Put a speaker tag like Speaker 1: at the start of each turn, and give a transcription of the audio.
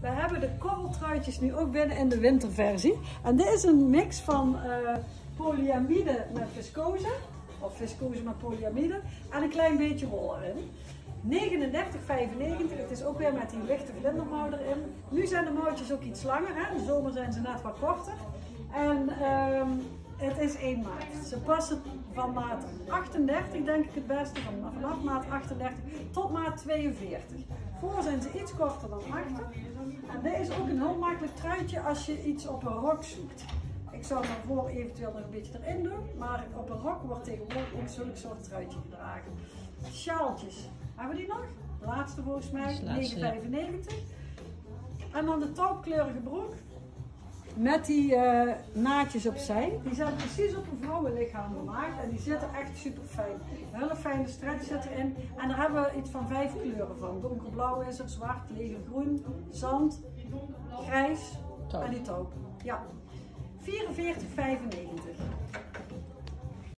Speaker 1: We hebben de korreltruitjes nu ook binnen in de winterversie. En dit is een mix van uh, polyamide met viscose. Of viscose met polyamide. En een klein beetje wol erin. 39,95. Het is ook weer met die lichte vlindermouw erin. Nu zijn de mouwtjes ook iets langer. Hè? De zomer zijn ze net wat korter. En ehm, het is 1 maat. Ze passen van maat 38 denk ik het beste. Van, vanaf maat 38 tot maat 42. Voor zijn ze iets korter dan achter. En dit is ook een heel makkelijk truitje als je iets op een rok zoekt. Ik zou er voor eventueel nog een beetje erin doen. Maar op een rok wordt tegenwoordig ook zo'n soort truitje gedragen. Sjaaltjes. Hebben we die nog? De laatste volgens mij, 9,95. En dan de taupkleurige broek. Met die uh, naadjes opzij. Die zijn precies op een vrouwenlichaam gemaakt. En die zitten echt super fijn. Een hele fijne stretch zit erin. En daar hebben we iets van vijf kleuren van. Donkerblauw is er, zwart, groen, zand, grijs en die taupe. Ja. 44,95.